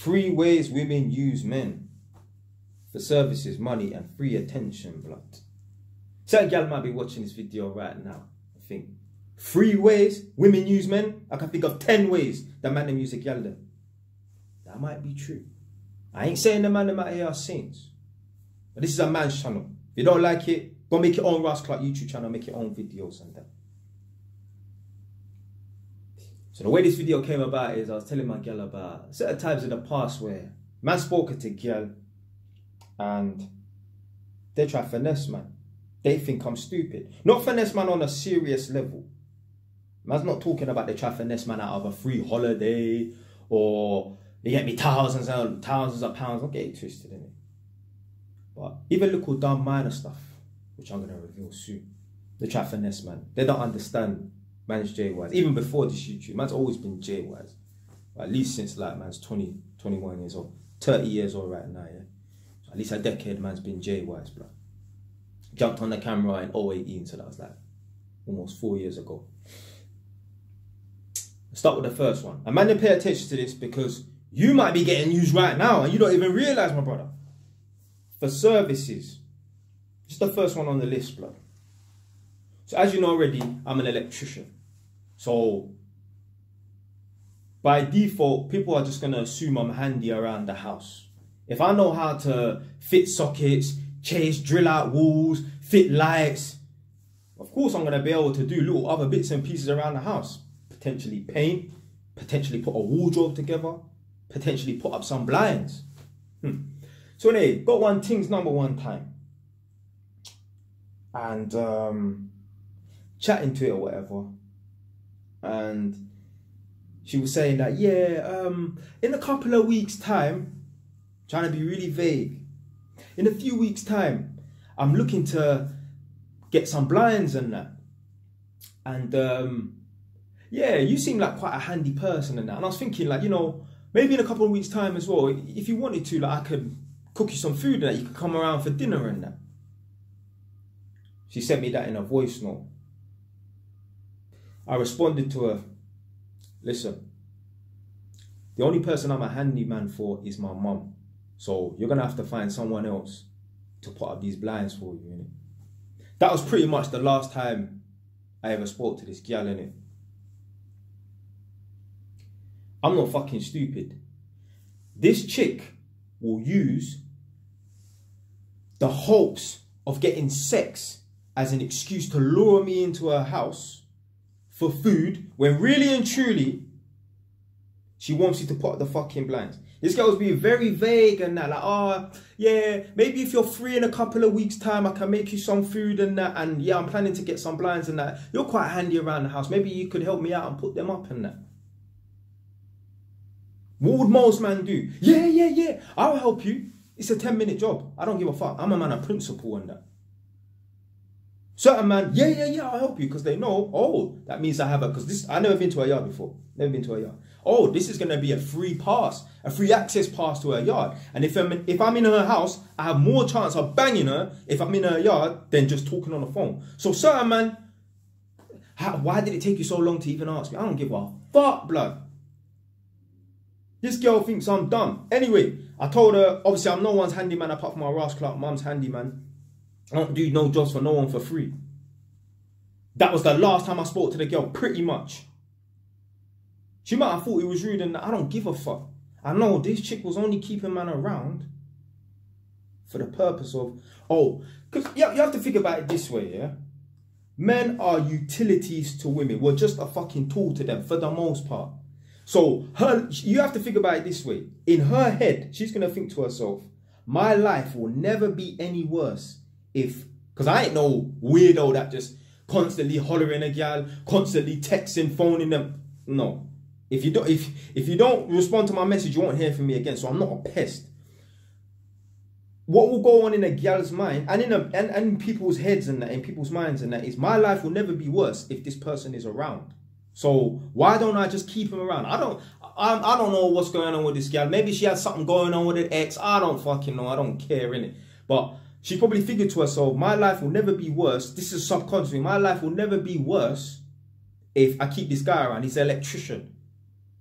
Three ways women use men for services, money, and free attention, blood. Certain gal might be watching this video right now. I think three ways women use men. I can think of ten ways that man them use a gal them. That might be true. I ain't saying the man them out here are saints. But this is a man's channel. If you don't like it, go make your own Clark YouTube channel, make your own videos and that. So the way this video came about is I was telling my girl about certain times in the past where man spoke to girl and they try finesse man. They think I'm stupid. Not finesse man on a serious level. Man's not talking about they try finesse man out of a free holiday or they get me thousands and thousands of pounds. Don't get twisted in it. But even little dumb minor stuff, which I'm gonna reveal soon, they try finesse man. They don't understand man's J Wise. Even before this YouTube, man's always been J Wise. At least since like man's 20, 21 years old, 30 years old right now, yeah. So at least a decade man's been J Wise, bro. Jumped on the camera in 018, so that was like almost four years ago. Start with the first one. And man, pay attention to this because you might be getting used right now and you don't even realize, my brother. For services, just the first one on the list, blood. So as you know already, I'm an electrician. So by default, people are just going to assume I'm handy around the house. If I know how to fit sockets, chase, drill out walls, fit lights, of course I'm going to be able to do little other bits and pieces around the house. Potentially paint, potentially put a wardrobe together, potentially put up some blinds. Hmm. So anyway, got one things number one time. And um, chatting to it or whatever. And she was saying that, yeah, um, in a couple of weeks' time, trying to be really vague. In a few weeks' time, I'm looking to get some blinds and that. And um, yeah, you seem like quite a handy person and that. And I was thinking, like, you know, maybe in a couple of weeks' time as well, if you wanted to, like, I could cook you some food and that you could come around for dinner and that. She sent me that in a voice note. I responded to her, listen, the only person I'm a handyman for is my mum. So you're gonna have to find someone else to put up these blinds for you, innit? That was pretty much the last time I ever spoke to this gal, innit? I'm not fucking stupid. This chick will use the hopes of getting sex as an excuse to lure me into her house for food when really and truly she wants you to put the fucking blinds. This girl's being very vague and that, like, oh, yeah, maybe if you're free in a couple of weeks' time, I can make you some food and that. And yeah, I'm planning to get some blinds and that. You're quite handy around the house. Maybe you could help me out and put them up and that. What would most men do? Yeah, yeah, yeah, I'll help you. It's a 10 minute job. I don't give a fuck. I'm a man of principle and that. Certain man, yeah, yeah, yeah, I'll help you because they know, oh, that means I have a, because this, i never been to a yard before. Never been to a yard. Oh, this is going to be a free pass, a free access pass to her yard. And if I'm, if I'm in her house, I have more chance of banging her if I'm in her yard than just talking on the phone. So certain man, how, why did it take you so long to even ask me? I don't give a fuck, blood. This girl thinks I'm dumb. Anyway, I told her, obviously I'm no one's handyman apart from my Ross Clark mum's handyman. I don't do no jobs for no one for free. That was the last time I spoke to the girl, pretty much. She might have thought it was rude and I don't give a fuck. I know this chick was only keeping man around for the purpose of, oh, because you, you have to think about it this way, yeah? Men are utilities to women. We're just a fucking tool to them for the most part. So her, you have to think about it this way. In her head, she's gonna think to herself, my life will never be any worse if because I ain't no weirdo that just constantly hollering a gal, constantly texting, phoning them. No. If you don't if if you don't respond to my message, you won't hear from me again. So I'm not a pest. What will go on in a gal's mind and in a and, and in people's heads and that in people's minds and that is my life will never be worse if this person is around. So why don't I just keep him around? I don't I, I don't know what's going on with this gal. Maybe she has something going on with an ex. I don't fucking know. I don't care in it. But she probably figured to herself, my life will never be worse. This is subconsciously. My life will never be worse if I keep this guy around. He's an electrician.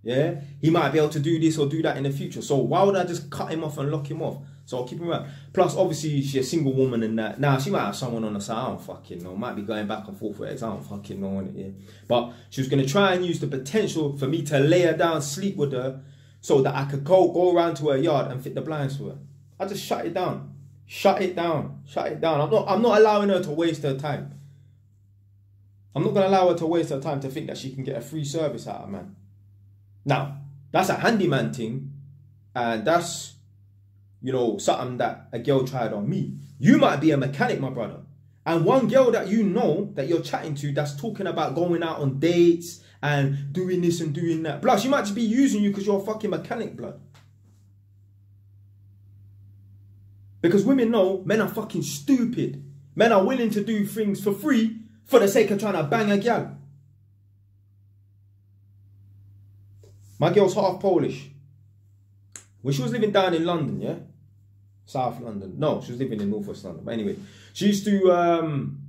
Yeah. He might be able to do this or do that in the future. So why would I just cut him off and lock him off? So I'll keep him around. Plus, obviously, she's a single woman and that. Now, she might have someone on the side. I don't fucking know. Might be going back and forth with ex. I don't fucking know. It, yeah. But she was going to try and use the potential for me to lay her down, sleep with her, so that I could go, go around to her yard and fit the blinds for her. I just shut it down. Shut it down. Shut it down. I'm not, I'm not allowing her to waste her time. I'm not going to allow her to waste her time to think that she can get a free service out of man. Now, that's a handyman thing. And that's you know, something that a girl tried on me. You might be a mechanic, my brother. And one girl that you know that you're chatting to that's talking about going out on dates and doing this and doing that. Plus, she might just be using you because you're a fucking mechanic, blood. Because women know men are fucking stupid. Men are willing to do things for free for the sake of trying to bang a gal. My girl's half Polish. When she was living down in London, yeah, South London. No, she was living in Northwest London. But anyway, she used to um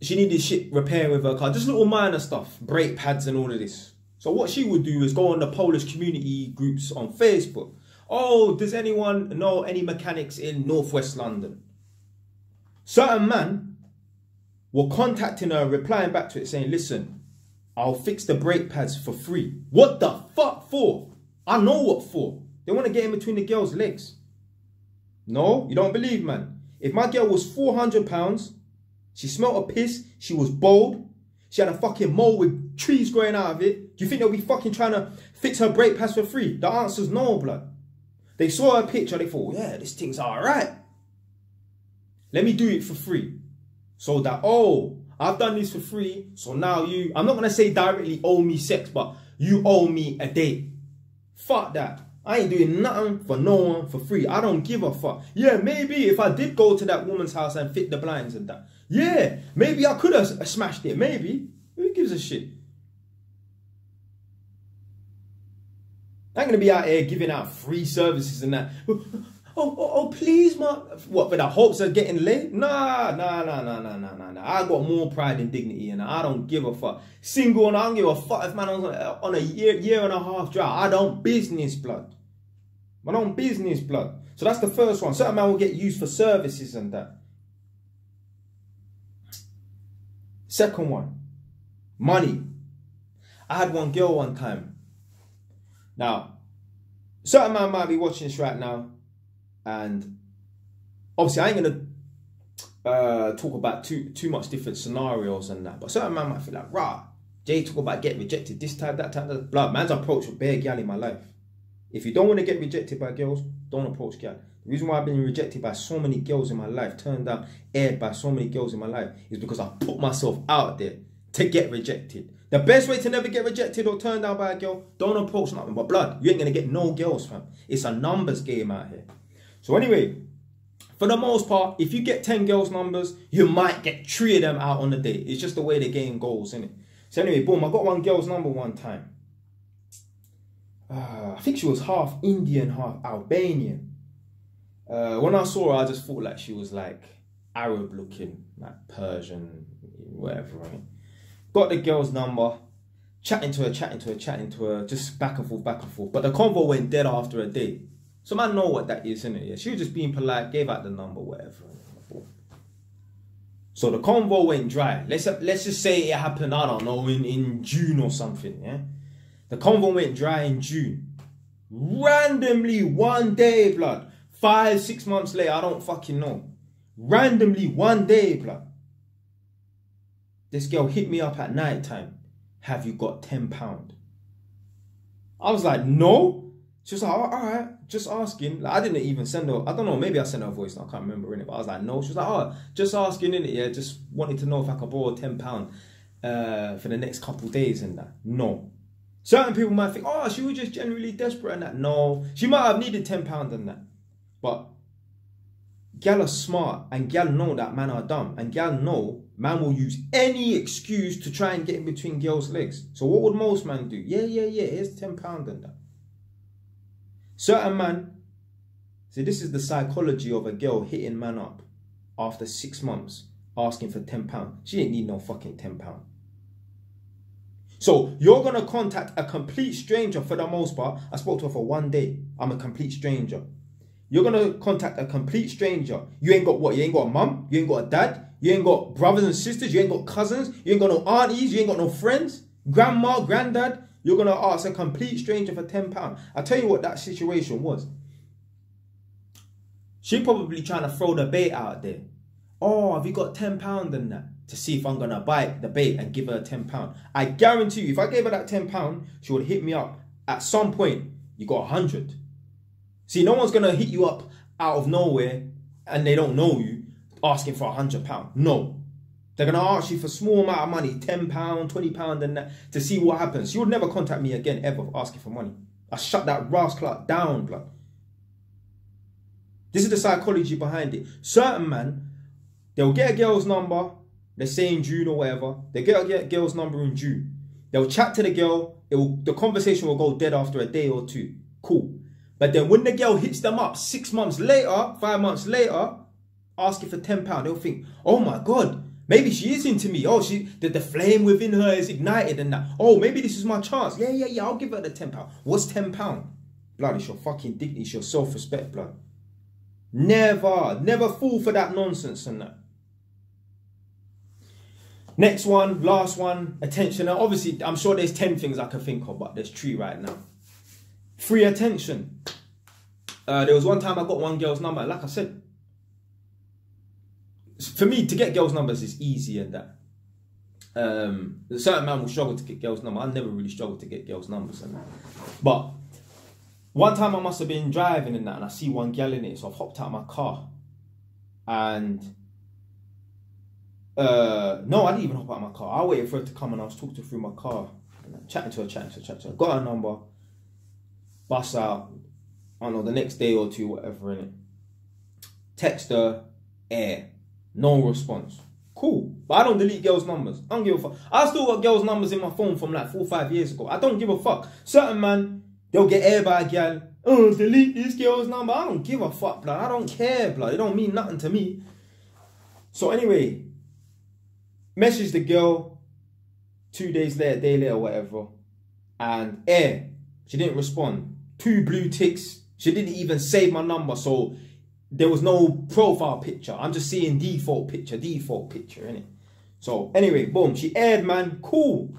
she needed shit repair with her car, just little minor stuff, brake pads and all of this. So what she would do is go on the Polish community groups on Facebook. Oh, does anyone know any mechanics in Northwest London? Certain man were contacting her, replying back to it saying, listen, I'll fix the brake pads for free. What the fuck for? I know what for. They want to get in between the girl's legs. No, you don't believe, man. If my girl was 400 pounds, she smelled a piss, she was bold, she had a fucking mole with trees growing out of it, do you think they'll be fucking trying to fix her brake pads for free? The answer's no, blood. They saw a picture, they thought, yeah, this thing's alright. Let me do it for free. So that, oh, I've done this for free, so now you, I'm not going to say directly owe me sex, but you owe me a date. Fuck that. I ain't doing nothing for no one for free. I don't give a fuck. Yeah, maybe if I did go to that woman's house and fit the blinds and that. Yeah, maybe I could have smashed it. Maybe. Who gives a shit? I ain't gonna be out here giving out free services and that. Oh, oh, oh, please, man. What, for the hopes of getting laid? Nah, nah, nah, nah, nah, nah, nah, nah. I got more pride and dignity and I don't give a fuck. Single and I don't give a fuck if man on, on a year, year and a half drought. I don't business blood. I don't business blood. So that's the first one. Certain man will get used for services and that. Second one, money. I had one girl one time. Now, certain man might be watching this right now and obviously, I ain't gonna uh, talk about too too much different scenarios and that. But certain man might feel like, rah, Jay talk about get rejected this time, that time, that blood. Man's approach with bare gal in my life. If you don't want to get rejected by girls, don't approach gal. The reason why I've been rejected by so many girls in my life, turned down, aired by so many girls in my life, is because I put myself out there to get rejected. The best way to never get rejected or turned down by a girl, don't approach nothing but blood. You ain't gonna get no girls, fam. It's a numbers game out here. So anyway, for the most part, if you get 10 girls' numbers, you might get three of them out on the date. It's just the way the game goes, isn't it? So anyway, boom, I got one girl's number one time. Uh, I think she was half Indian, half Albanian. Uh, when I saw her, I just thought like she was like Arab looking, like Persian, whatever, right? Got the girl's number, chatting to her, chatting to her, chatting to her, just back and forth, back and forth. But the convo went dead after a day. So man know what that is, isn't it? Yeah. She was just being polite, gave out the number, whatever. So the convo went dry. Let's let's just say it happened, I don't know, in, in June or something, yeah? The convo went dry in June. Randomly one day, blood. Five, six months later, I don't fucking know. Randomly one day, blood. This girl hit me up at night time. Have you got £10? I was like, no. She was like, all right, just asking. Like, I didn't even send her, I don't know, maybe I sent her a voice, I can't remember in it, but I was like, no. She was like, oh, just asking in it, yeah, just wanted to know if I could borrow £10 uh, for the next couple days and that. No. Certain people might think, oh, she was just generally desperate and that. No, she might have needed £10 and that. But gal are smart and gal know that man are dumb and gal know man will use any excuse to try and get in between girls' legs. So what would most men do? Yeah, yeah, yeah, here's £10 and that. Certain man, see, this is the psychology of a girl hitting man up after six months asking for £10. She didn't need no fucking £10. So you're gonna contact a complete stranger for the most part. I spoke to her for one day. I'm a complete stranger. You're gonna contact a complete stranger. You ain't got what? You ain't got a mum. You ain't got a dad. You ain't got brothers and sisters. You ain't got cousins. You ain't got no aunties. You ain't got no friends. Grandma, granddad. You're gonna ask a complete stranger for ten pound. I tell you what that situation was. She probably trying to throw the bait out there. Oh, have you got ten pound in that? To see if I'm gonna buy the bait and give her ten pound. I guarantee you, if I gave her that ten pound, she would hit me up at some point. You got a hundred. See, no one's gonna hit you up out of nowhere and they don't know you asking for a hundred pound. No. They're gonna ask you for small amount of money, ten pound, twenty pound, and that to see what happens. You would never contact me again ever asking for money. I shut that rascal down, blood. This is the psychology behind it. Certain man, they'll get a girl's number, let's say in June or whatever. They get a girl's number in June. They'll chat to the girl. It will, the conversation will go dead after a day or two. Cool. But then when the girl hits them up six months later, five months later, asking for ten pound, they'll think, "Oh my god, maybe she is into me. Oh, she the, the flame within her is ignited and that. Oh, maybe this is my chance. Yeah, yeah, yeah. I'll give her the ten pound. What's ten pound? Blood, it's your fucking dignity, it's your self respect, blood. Never, never fall for that nonsense and that. Next one, last one, attention. Now, obviously, I'm sure there's 10 things I can think of, but there's three right now. Free attention. Uh, there was one time I got one girl's number, like I said, for me to get girls' numbers is easy and that. Um, a certain man will struggle to get girls' numbers. I never really struggled to get girls' numbers and. But one time I must have been driving in that and I see one girl in it, so I've hopped out of my car. And uh, no, I didn't even hop out of my car. I waited for her to come and I was talking to her through my car. Chatting to her, chatting to her, chatting to her. Got her number bus out, I don't know, the next day or two, whatever, in it. Text her, air, no response. Cool. But I don't delete girls' numbers. I don't give a fuck. I still got girls' numbers in my phone from like four or five years ago. I don't give a fuck. Certain man, they'll get air by a girl. Oh, delete this girl's number. I don't give a fuck, blood. I don't care, blood. It don't mean nothing to me. So anyway, message the girl two days later, day later, whatever. And air. She didn't respond two blue ticks. She didn't even save my number, so there was no profile picture. I'm just seeing default picture, default picture, innit? So anyway, boom, she aired, man, cool.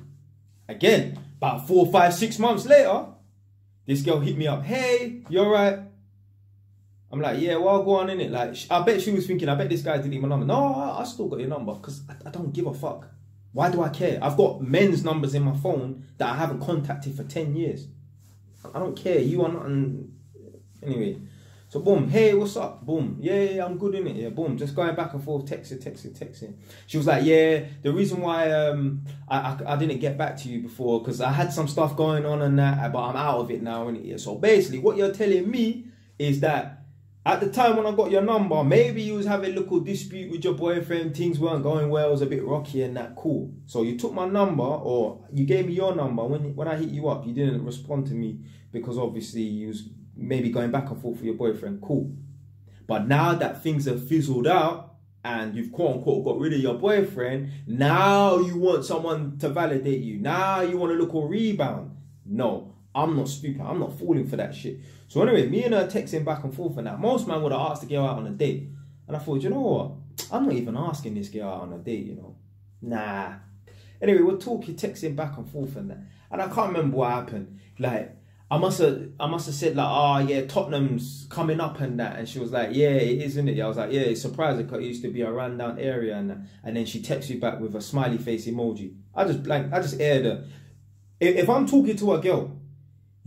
Again, about four, five, six months later, this girl hit me up. Hey, you alright? I'm like, yeah, well, go on in it. Like, I bet she was thinking, I bet this guy deleted my number. No, I, I still got your number because I, I don't give a fuck. Why do I care? I've got men's numbers in my phone that I haven't contacted for 10 years. I don't care. You are not. Anyway, so boom. Hey, what's up? Boom. Yeah, yeah, I'm good in it. Yeah, boom. Just going back and forth, texting, texting, texting. She was like, yeah. The reason why um I I, I didn't get back to you before because I had some stuff going on and that, but I'm out of it now. And yeah. So basically, what you're telling me is that at the time when I got your number, maybe you was having a little dispute with your boyfriend, things weren't going well, it was a bit rocky and that cool. So you took my number or you gave me your number. When when I hit you up, you didn't respond to me because obviously you was maybe going back and forth with your boyfriend. Cool. But now that things have fizzled out and you've quote unquote got rid of your boyfriend, now you want someone to validate you. Now you want to look or rebound. No, I'm not stupid. I'm not falling for that shit. So anyway, me and her texting back and forth and that. Most man would have asked the girl out on a date. And I thought, you know what? I'm not even asking this girl out on a date, you know. Nah. Anyway, we're talking, texting back and forth and that. And I can't remember what happened. Like, I must have I must have said like, oh yeah, Tottenham's coming up and that, and she was like, yeah, it is, isn't it? I was like, yeah, it's surprising because it used to be a rundown area, and that. and then she texts me back with a smiley face emoji. I just like I just aired her. If, if I'm talking to a girl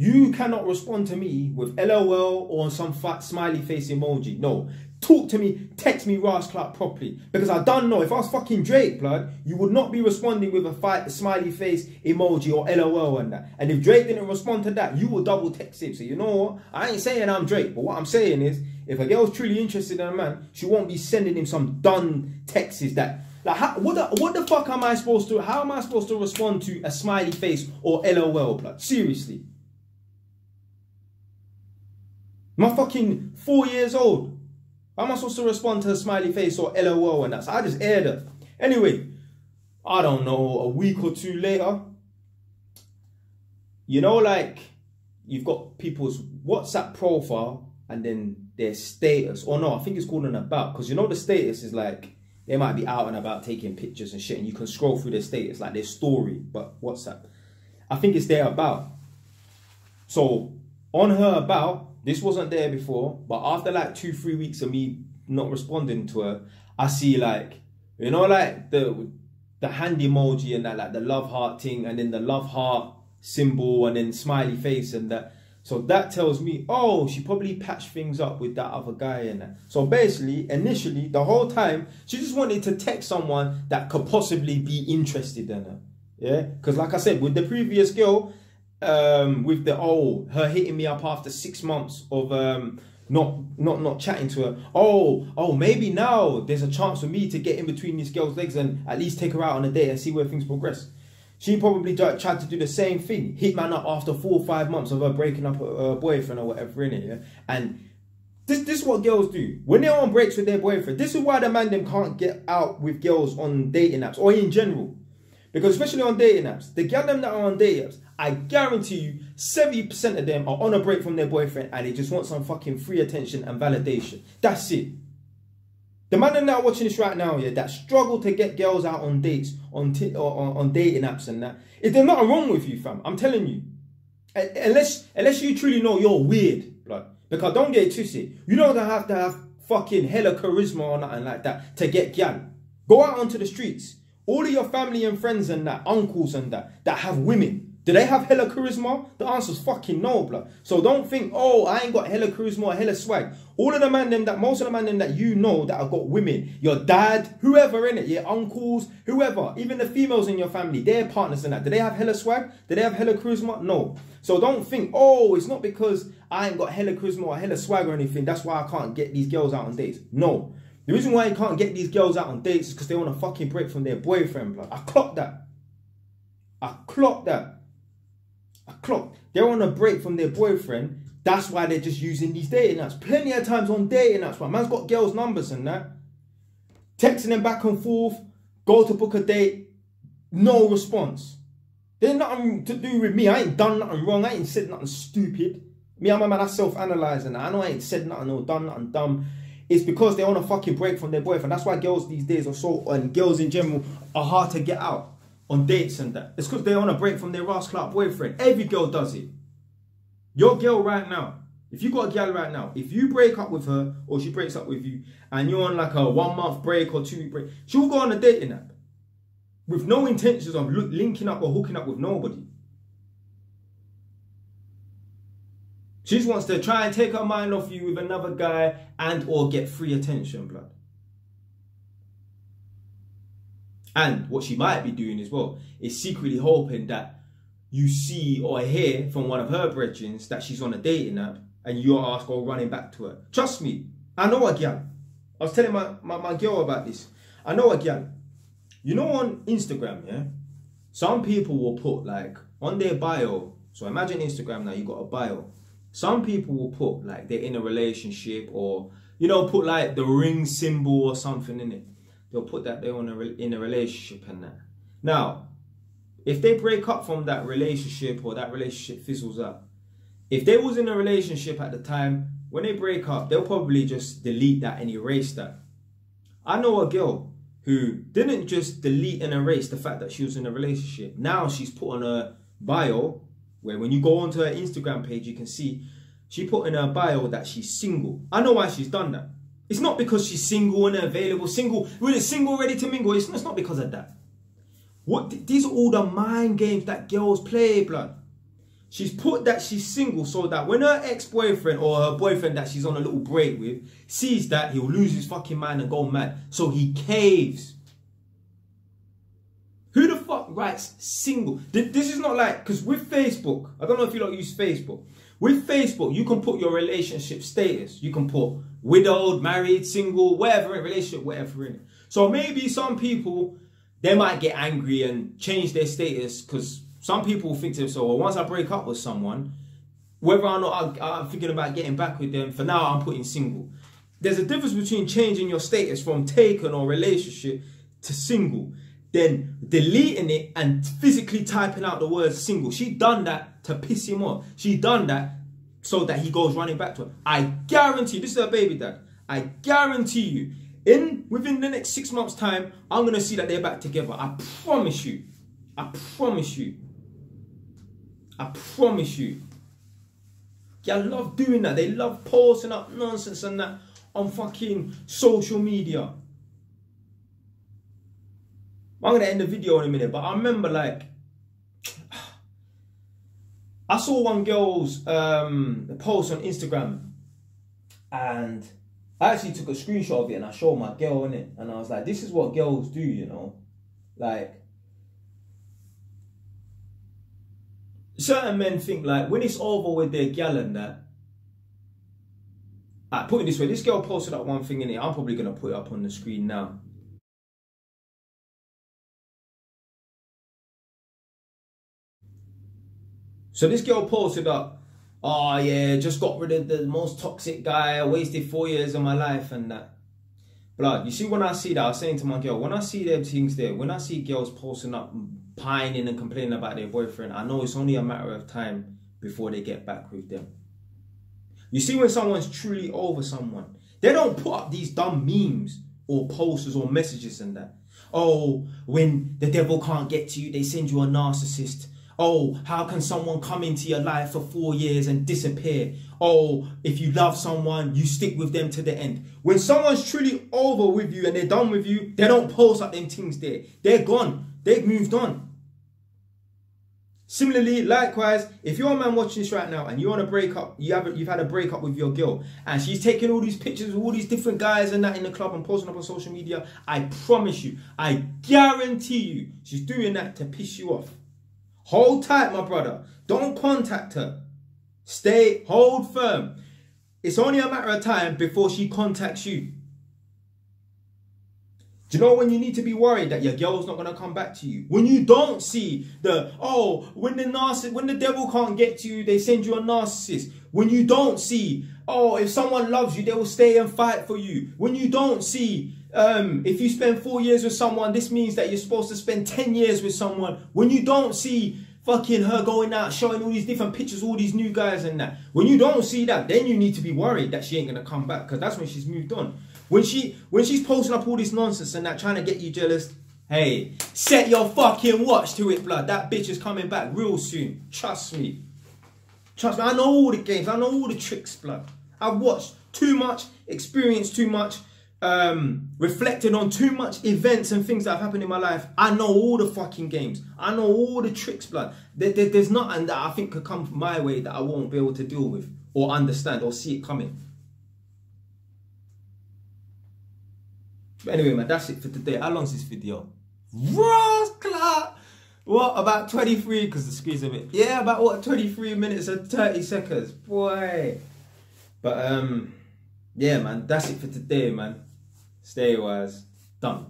you cannot respond to me with LOL or some fat smiley face emoji. No. Talk to me, text me Ras Clark properly. Because I don't know, if I was fucking Drake, blood, you would not be responding with a fight, smiley face emoji or LOL and that. And if Drake didn't respond to that, you will double text him. So you know what? I ain't saying I'm Drake, but what I'm saying is, if a girl's truly interested in a man, she won't be sending him some done texts that like, how, what, the, what the fuck am I supposed to, how am I supposed to respond to a smiley face or LOL, blood? Seriously. My fucking four years old. Am I supposed to respond to a smiley face or LOL and that? So I just aired it. Anyway, I don't know, a week or two later, you know, like you've got people's WhatsApp profile and then their status. Or no, I think it's called an about because you know the status is like they might be out and about taking pictures and shit, and you can scroll through their status like their story, but WhatsApp. I think it's their about. So on her about, this wasn't there before, but after like two, three weeks of me not responding to her, I see like, you know, like the the hand emoji and that, like the love heart thing, and then the love heart symbol, and then smiley face, and that. So that tells me, oh, she probably patched things up with that other guy and that. So basically, initially, the whole time, she just wanted to text someone that could possibly be interested in her. Yeah, because like I said, with the previous girl, um, with the oh, her hitting me up after six months of um, not not not chatting to her. Oh, oh, maybe now there's a chance for me to get in between this girl's legs and at least take her out on a date and see where things progress. She probably tried to do the same thing, hit man up after four or five months of her breaking up her boyfriend or whatever in it. Yeah? And this this is what girls do when they're on breaks with their boyfriend. This is why the man them can't get out with girls on dating apps or in general. Because especially on dating apps, the girl them that are on dating apps, I guarantee you 70% of them are on a break from their boyfriend and they just want some fucking free attention and validation. That's it. The man are watching this right now, yeah, that struggle to get girls out on dates, on or uh, on, on dating apps and that. is there nothing wrong with you, fam? I'm telling you. Unless unless you truly know you're weird, blood. Because don't get it twisted. You don't have to have fucking hella charisma or nothing like that to get gal. Go out onto the streets. All of your family and friends and that, uncles and that, that have women, do they have hella charisma? The answer's fucking no, blood. So don't think, oh, I ain't got hella charisma or hella swag. All of the man them that, most of the man them that you know that have got women, your dad, whoever in it, your uncles, whoever, even the females in your family, their partners and that. Do they have hella swag? Do they have hella charisma? No. So don't think, oh, it's not because I ain't got hella charisma or hella swag or anything. That's why I can't get these girls out on dates. No. The reason why you can't get these girls out on dates is because they want to fucking break from their boyfriend, blood. I clocked that. I clocked that clock. They're on a break from their boyfriend. That's why they're just using these dating apps. Plenty of times on dating apps, man. Man's got girls' numbers and that. Texting them back and forth. Go to book a date. No response. There's nothing to do with me. I ain't done nothing wrong. I ain't said nothing stupid. Me, I'm a man, I self-analyzing. And i know I ain't said nothing or done nothing dumb. It's because they're on a fucking break from their boyfriend. That's why girls these days are so, and girls in general, are hard to get out on dates and that. It's because they're on a break from their Ross Clark boyfriend. Every girl does it. Your girl right now, if you got a girl right now, if you break up with her or she breaks up with you and you're on like a one month break or two week break, she'll go on a dating app with no intentions of linking up or hooking up with nobody. She just wants to try and take her mind off you with another guy and or get free attention, blood. And what she might be doing as well is secretly hoping that you see or hear from one of her brethren that she's on a dating app and you're asked or running back to her. Trust me, I know a girl. I was telling my, my, my girl about this. I know a girl. You know on Instagram, yeah? Some people will put like on their bio. So imagine Instagram now, you got a bio. Some people will put like they're in a relationship or, you know, put like the ring symbol or something in it they'll put that they're a, in a relationship and that. Now, if they break up from that relationship or that relationship fizzles out, if they was in a relationship at the time, when they break up, they'll probably just delete that and erase that. I know a girl who didn't just delete and erase the fact that she was in a relationship. Now she's put on her bio, where when you go onto her Instagram page, you can see she put in her bio that she's single. I know why she's done that. It's not because she's single and available, single, really single, ready to mingle. It's, it's not because of that. What these are all the mind games that girls play, blood. She's put that she's single so that when her ex-boyfriend or her boyfriend that she's on a little break with sees that, he'll lose his fucking mind and go mad. So he caves. Who the fuck writes single? This is not like, because with Facebook, I don't know if you don't use Facebook. With Facebook, you can put your relationship status. You can put widowed, married, single, whatever relationship, whatever in it. So maybe some people they might get angry and change their status because some people think to themselves, well, once I break up with someone, whether or not I, am thinking about getting back with them, for now I'm putting single. There's a difference between changing your status from taken or relationship to single, then deleting it and physically typing out the word single. She done that to piss him off. She done that so that he goes running back to her. I guarantee, this is her baby dad. I guarantee you, in within the next six months' time, I'm gonna see that they're back together. I promise you. I promise you. I promise you. Yeah, I love doing that. They love posting up nonsense and that on fucking social media. I'm gonna end the video in a minute, but I remember like I saw one girl's um, post on Instagram and I actually took a screenshot of it and I showed my girl in it and I was like, this is what girls do, you know? Like certain men think like when it's over with their gal and that I put it this way, this girl posted up one thing in it, I'm probably gonna put it up on the screen now. So this girl posted up, oh yeah, just got rid of the most toxic guy, I wasted four years of my life and that. Blood, you see when I see that, I was saying to my girl, when I see them things there, when I see girls posting up, pining and complaining about their boyfriend, I know it's only a matter of time before they get back with them. You see when someone's truly over someone, they don't put up these dumb memes or posters or messages and that. Oh, when the devil can't get to you, they send you a narcissist. Oh, how can someone come into your life for four years and disappear? Oh, if you love someone, you stick with them to the end. When someone's truly over with you and they're done with you, they don't post up them things there. They're gone. They've moved on. Similarly, likewise, if you're a man watching this right now and you're on a breakup, you have you've had a breakup with your girl, and she's taking all these pictures of all these different guys and that in the club and posting up on social media, I promise you, I guarantee you, she's doing that to piss you off. Hold tight, my brother. Don't contact her. Stay, hold firm. It's only a matter of time before she contacts you. Do you know when you need to be worried that your girl's not gonna come back to you? When you don't see the oh, when the narciss when the devil can't get to you, they send you a narcissist. When you don't see oh, if someone loves you, they will stay and fight for you. When you don't see um, if you spend four years with someone, this means that you're supposed to spend 10 years with someone. When you don't see fucking her going out, showing all these different pictures, all these new guys and that. When you don't see that, then you need to be worried that she ain't gonna come back because that's when she's moved on. When she when she's posting up all this nonsense and that, trying to get you jealous, hey, set your fucking watch to it, blood. That bitch is coming back real soon. Trust me. Trust me. I know all the games. I know all the tricks, blood. I've watched too much, experienced too much, um, reflected on too much events and things that have happened in my life. I know all the fucking games. I know all the tricks, blood. There, there, there's nothing that I think could come my way that I won't be able to deal with or understand or see it coming. But anyway, man, that's it for today. How long's this video? Ross What, about 23? Because the screen's a bit... Yeah, about what, 23 minutes and 30 seconds. Boy. But, um... Yeah, man, that's it for today, man. Stay wise. Done.